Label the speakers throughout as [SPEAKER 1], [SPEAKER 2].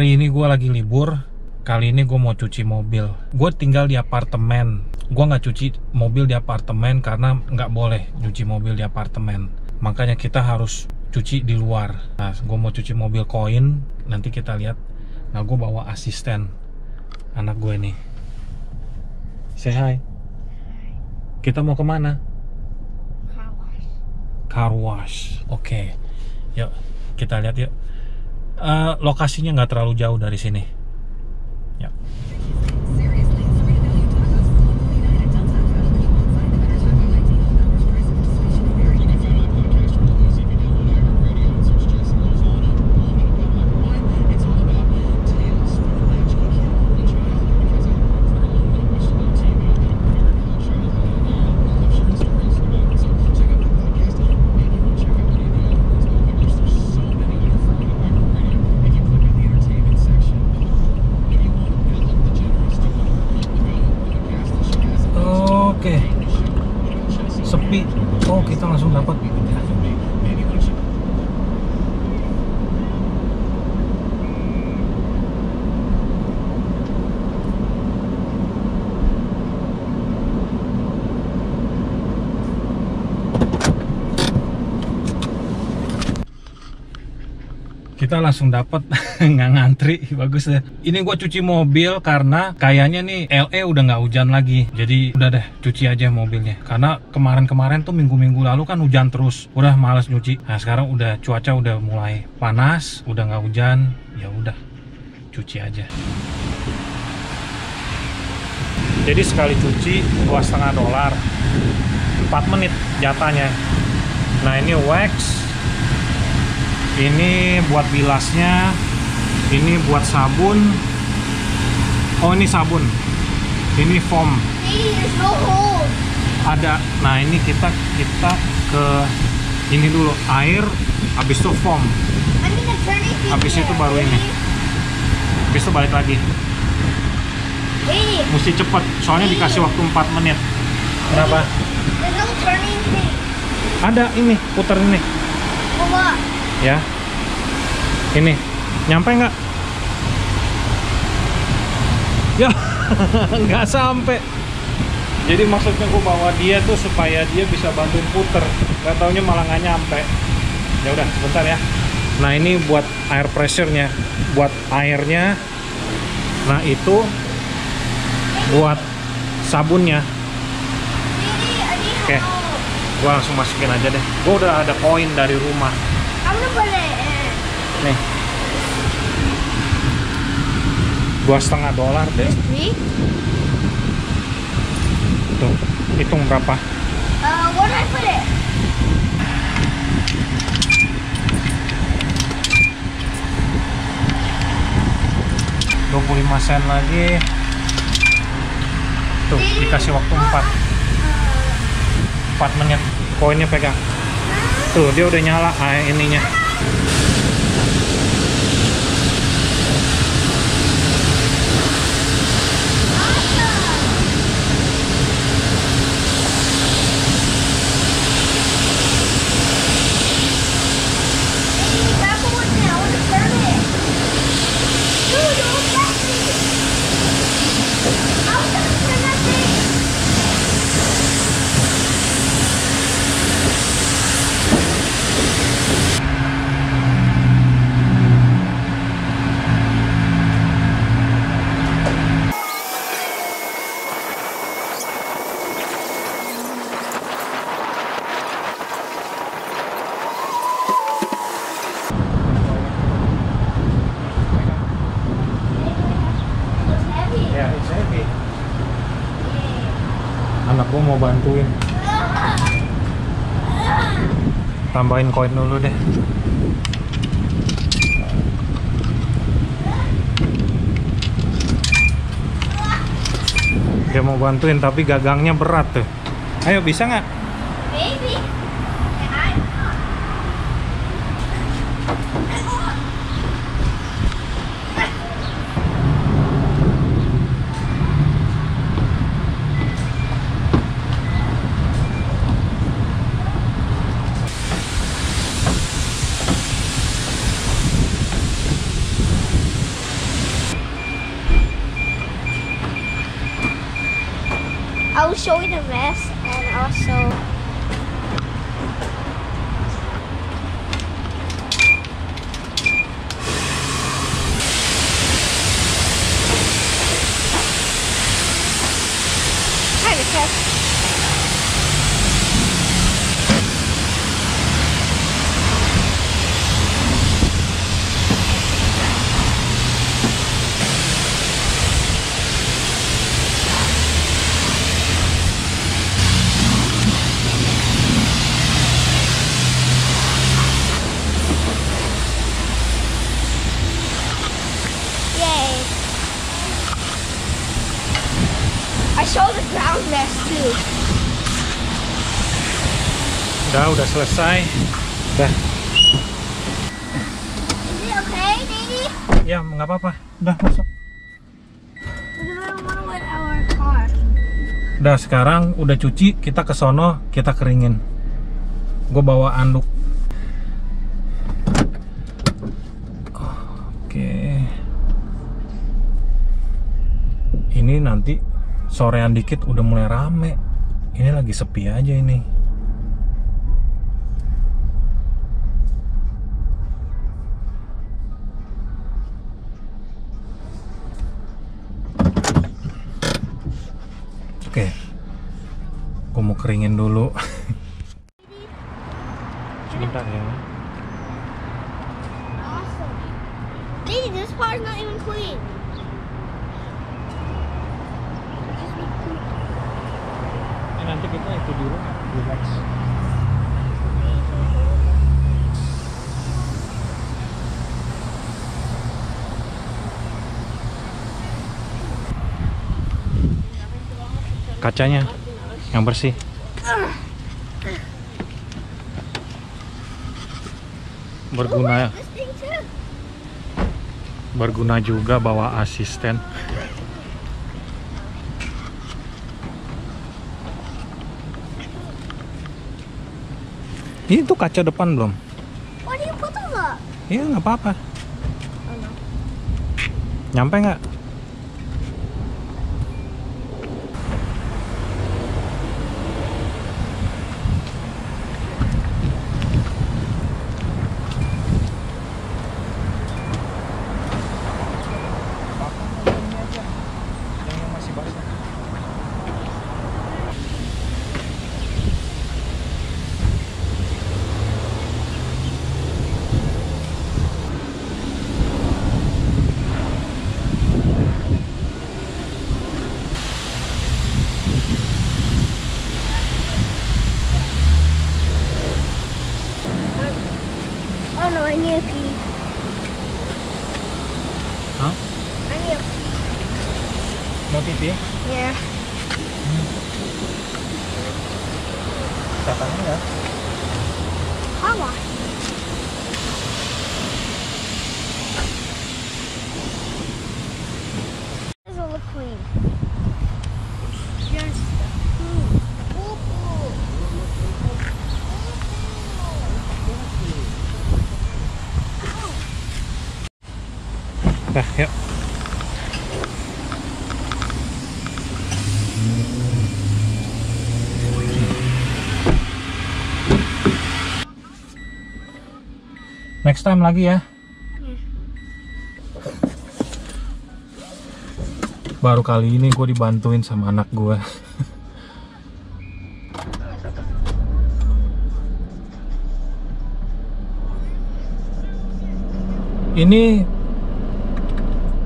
[SPEAKER 1] hari ini gue lagi libur. Kali ini gue mau cuci mobil. Gue tinggal di apartemen. Gue nggak cuci mobil di apartemen karena nggak boleh cuci mobil di apartemen. Makanya kita harus cuci di luar. Nah, gue mau cuci mobil koin. Nanti kita lihat. Nah, gue bawa asisten anak gue nih. Say hi. Kita mau ke mana?
[SPEAKER 2] Car wash.
[SPEAKER 1] Car wash. Oke. Yuk, kita lihat yuk. Eh, lokasinya nggak terlalu jauh dari sini. Yuk. Oh, kita langsung dapat.
[SPEAKER 3] Maybe
[SPEAKER 1] Kita langsung dapat nggak ngantri, bagus deh. Ini gua cuci mobil karena kayaknya nih LE udah nggak hujan lagi. Jadi udah deh cuci aja mobilnya. Karena kemarin-kemarin tuh minggu-minggu lalu kan hujan terus. Udah males nyuci. Nah sekarang udah cuaca udah mulai panas, udah nggak hujan. Ya udah cuci aja. Jadi sekali cuci dua setengah dolar, 4 menit jatanya. Nah ini wax, ini buat bilasnya ini buat sabun. Oh ini sabun. Ini foam. Ada. Nah ini kita kita ke ini dulu air habis itu foam. Habis itu baru ini. habis itu balik lagi. Mesti cepet soalnya dikasih waktu 4 menit. Kenapa? Ada ini puter ini.
[SPEAKER 2] What?
[SPEAKER 1] Ya. Ini. Nyampe nggak? Ya nggak sampai jadi maksudnya gue bawa dia tuh supaya dia bisa bantuin puter. Nggak taunya malah nggak nyampe. Ya udah sebentar ya. Nah ini buat air pressure-nya. Buat airnya. Nah itu buat sabunnya. Oke.
[SPEAKER 2] help.
[SPEAKER 1] gue langsung masukin aja deh. Gue udah ada koin dari rumah
[SPEAKER 2] I'm gonna put it in.
[SPEAKER 1] Nih. Dua setengah dolar deh. Tuh hitung berapa?
[SPEAKER 2] Uh, where did I put it?
[SPEAKER 1] Dua puluh lima sen lagi. Tuh dikasih waktu 4 4 menit. Koinnya pegang. Tuh dia udah nyala ah, ininya gua mau bantuin. Tambahin koin dulu deh. Dia mau bantuin tapi gagangnya berat tuh. Ayo bisa nggak
[SPEAKER 2] show you the rest and also I saw the ground rest too.
[SPEAKER 1] Udah, udah selesai. Udah.
[SPEAKER 2] Is it okay, Daddy?
[SPEAKER 1] Ya, nggak apa-apa. Udah masuk. Udah sekarang udah cuci, kita ke sono, kita keringin. Gue bawa anduk. Oke. Ini nanti sorean dikit udah mulai rame. Ini lagi sepi aja ini. Oke. Gue mau keringin dulu. Sebentar ya.
[SPEAKER 2] Awesome. This part's not even clean.
[SPEAKER 1] nanti kita itu Kacanya yang bersih. Berguna berguna juga bawa asisten. Ini tuh kaca depan belum?
[SPEAKER 2] You put those up?
[SPEAKER 1] Iya nggak apa-apa.
[SPEAKER 2] Oh no.
[SPEAKER 1] Nyampe nggak?
[SPEAKER 2] Oh no, I need a pee.
[SPEAKER 1] Hah?
[SPEAKER 2] I need a pee.
[SPEAKER 1] Mau pipi?
[SPEAKER 2] Yeah.
[SPEAKER 1] Katanya nggak?
[SPEAKER 2] Car wash. Doesn't look clean. Yes.
[SPEAKER 1] Dah, yuk. Next time lagi ya. Baru kali ini gue dibantuin sama anak gue. ini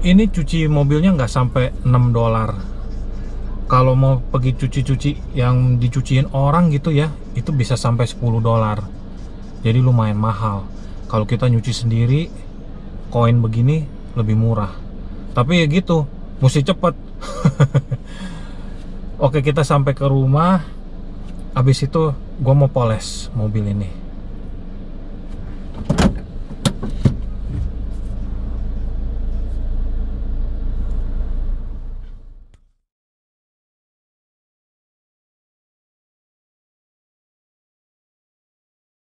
[SPEAKER 1] ini cuci mobilnya nggak sampai 6 dolar. Kalau mau pergi cuci-cuci yang dicuciin orang gitu ya itu bisa sampai 10 dolar. Jadi lumayan mahal. Kalau kita nyuci sendiri koin begini lebih murah. Tapi ya gitu mesti cepet. Oke kita sampai ke rumah. Habis itu gue mau poles mobil ini